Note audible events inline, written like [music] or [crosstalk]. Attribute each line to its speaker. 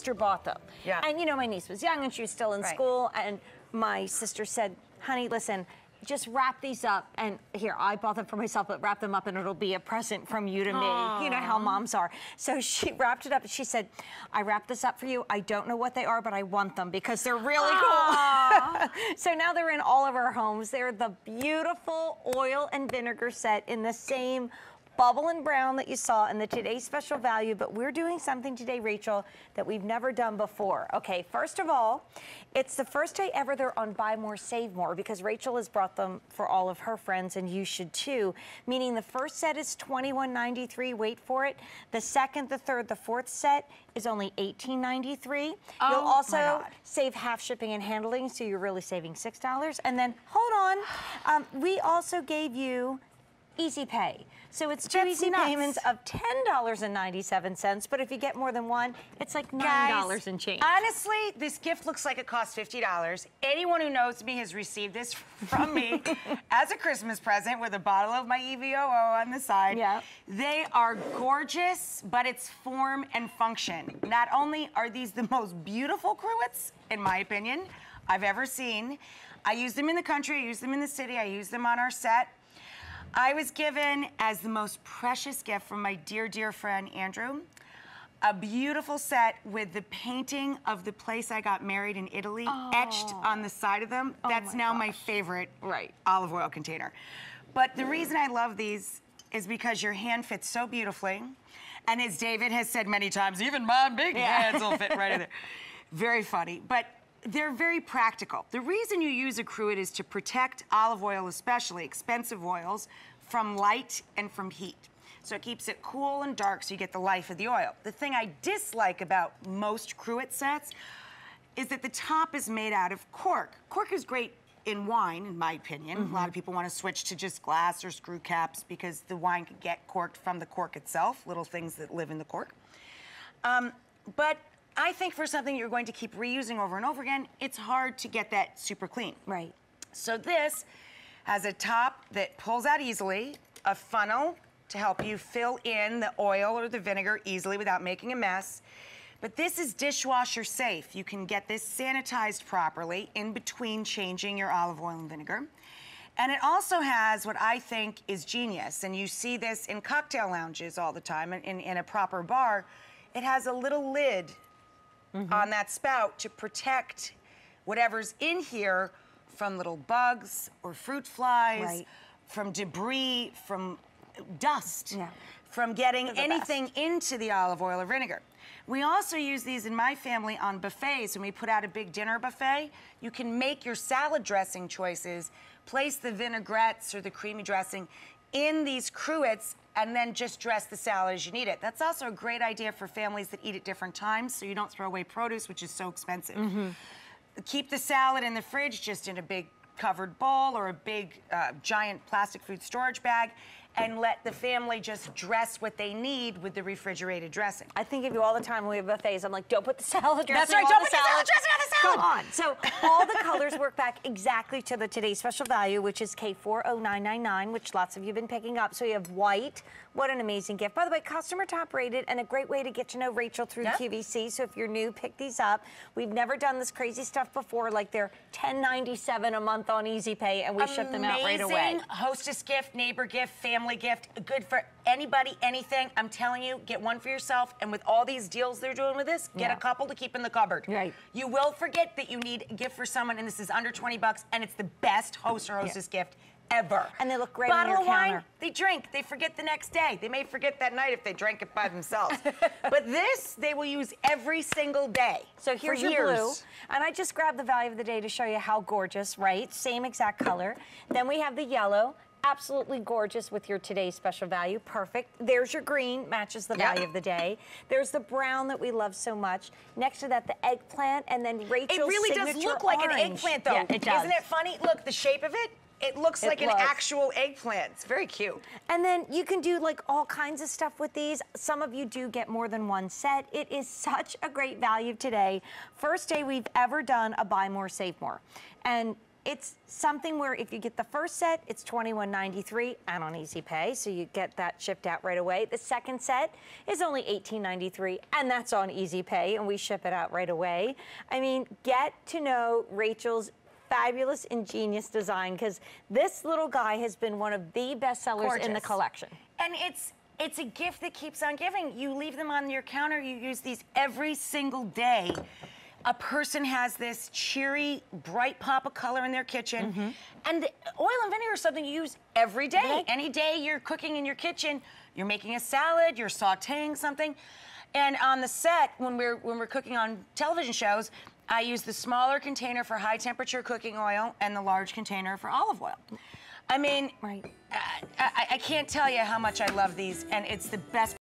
Speaker 1: sister bought them.
Speaker 2: Yeah.
Speaker 1: And you know, my niece was young and she was still in
Speaker 2: Right.
Speaker 1: school, and my sister said, honey, listen, just wrap these up. And here I bought them for myself but wrap them up and it'll be a present from you to me. You know how moms are. So [laughs] she wrapped it up and she said I wrapped this up for you. I don't know what they are but I want them because they're really cool. [laughs] So now they're in all of our homes. They're the beautiful oil and vinegar set in the same bubble and brown that you saw in the today's special value, but we're doing something today, Rachael, that we've never done before. Okay, first of all, it's the first day ever they're on Buy More, Save More because Rachael has brought them for all of her friends and you should too, meaning the first set is $21.93, wait for it. The second, the third, the fourth set is only $18.93. You'll
Speaker 2: Oh, my
Speaker 1: also save half shipping and handling, so you're really saving $6. And then, hold on, um, we also gave you Easy Pay. So it's two
Speaker 2: That's
Speaker 1: easy
Speaker 2: nuts.
Speaker 1: payments of $10.97, but if you get more than one, it's like $9
Speaker 2: Guys,
Speaker 1: and change.
Speaker 2: Honestly, this gift looks like it costs $50. Anyone who knows me has received this from me [laughs] as a Christmas present with a bottle of my EVOO on the side.
Speaker 1: Yeah.
Speaker 2: They are gorgeous, but it's form and function. Not only are these the most beautiful cruets, in my opinion, I've ever seen, I use them in the country, I use them in the city, I use them on our set. I was given as the most precious gift from my dear, dear friend Andrew, a beautiful set with the painting of the place I got married in Italy etched oh. on the side of them. Oh That's
Speaker 1: my
Speaker 2: now my favorite
Speaker 1: Right.
Speaker 2: olive oil container. But the reason I love these is because your hand fits so beautifully. And as David has said many times, even my big hands will fit right in there. [laughs] Very funny. But they're very practical. The reason you use a cruet is to protect olive oil, especially expensive oils, from light and from heat. So it keeps it cool and dark so you get the life of the oil. The thing I dislike about most cruet sets is that the top is made out of cork. Cork is great in wine, in my opinion. A lot of people want to switch to just glass or screw caps because the wine could get corked from the cork itself, little things that live in the cork. Um, but I think for something you're going to keep reusing over and over again, it's hard to get that super clean.
Speaker 1: right.
Speaker 2: So this has a top that pulls out easily, a funnel to help you fill in the oil or the vinegar easily without making a mess. But this is dishwasher safe. You can get this sanitized properly in between changing your olive oil and vinegar. And it also has what I think is genius, and you see this in cocktail lounges all the time, in, in, in a proper bar. It has a little lid on that spout to protect whatever's in here from little bugs or fruit flies,
Speaker 1: Right.
Speaker 2: from debris, from dust,
Speaker 1: Yeah.
Speaker 2: from getting anything into the olive oil or vinegar. We also use these in my family on buffets. When we put out a big dinner buffet, you can make your salad dressing choices, place the vinaigrettes or the creamy dressing in these cruets, and then just dress the salad as you need it. That's also a great idea for families that eat at different times, so you don't throw away produce, which is so expensive. Keep the salad in the fridge, just in a big covered bowl or a big uh, giant plastic food storage bag, and let the family just dress what they need with the refrigerated dressing.
Speaker 1: I think of you all the time when we have buffets. I'm like, don't put the salad dressing
Speaker 2: That's right,
Speaker 1: on
Speaker 2: don't
Speaker 1: the
Speaker 2: put the salad dressing on the salad.
Speaker 1: Come [laughs] on. So all the colors work back exactly to the today's special value, which is K40999, which lots of you have been picking up. So you have white. What an amazing gift. By the way, customer top rated and a great way to get to know Rachael through
Speaker 2: Yep.
Speaker 1: QVC. So if you're new, pick these up. We've never done this crazy stuff before. Like they're $10.97 a month on Easy Pay, and we ship them out right away.
Speaker 2: Amazing hostess gift, neighbor gift, family gift, good for anybody, anything. I'm telling you, get one for yourself. And with all these deals they're doing with this, get
Speaker 1: Yeah.
Speaker 2: a couple to keep in the cupboard.
Speaker 1: Right.
Speaker 2: You will forget that you need a gift for someone, and this is under 20 bucks, and it's the best host or hostess gift ever.
Speaker 1: And they look great on
Speaker 2: Bottle
Speaker 1: your
Speaker 2: of wine,
Speaker 1: counter.
Speaker 2: they drink. They forget the next day. They may forget that night if they drank it by themselves. [laughs] but this, they will use every single day.
Speaker 1: So here's your
Speaker 2: years.
Speaker 1: blue. And I just grabbed the value of the day to show you how gorgeous, right? Same exact color. then we have the yellow. Absolutely gorgeous with your today's special value. Perfect. There's your green, matches the
Speaker 2: Yep.
Speaker 1: value of the day. There's the brown that we love so much. Next to that, the eggplant, and then Rachael's
Speaker 2: It really does look like
Speaker 1: orange.
Speaker 2: an eggplant, though.
Speaker 1: Yeah, it does.
Speaker 2: Isn't it funny? Look, the shape of it. It looks
Speaker 1: It
Speaker 2: like an actual eggplant. It's very cute.
Speaker 1: And then you can do like all kinds of stuff with these. Some of you do get more than one set. It is such a great value today. First day we've ever done a buy more, save more. And it's something where if you get the first set, it's $21.93 and on Easy Pay, so you get that shipped out right away. The second set is only $18.93 and that's on Easy Pay, and we ship it out right away. I mean, get to know Rachael's fabulous, ingenious design because this little guy has been one of the best sellers in the collection.
Speaker 2: And it's it's a gift that keeps on giving. You leave them on your counter. You use these every single day. A person has this cheery, bright pop of color in their kitchen,
Speaker 1: Mm-hmm.
Speaker 2: and the oil and vinegar is something you use every day. Any day you're cooking in your kitchen, you're making a salad, you're sautéing something, and on the set when we're when we're cooking on television shows, I use the smaller container for high temperature cooking oil and the large container for olive oil. I mean,
Speaker 1: Right.
Speaker 2: I, I, I can't tell you how much I love these, and it's the best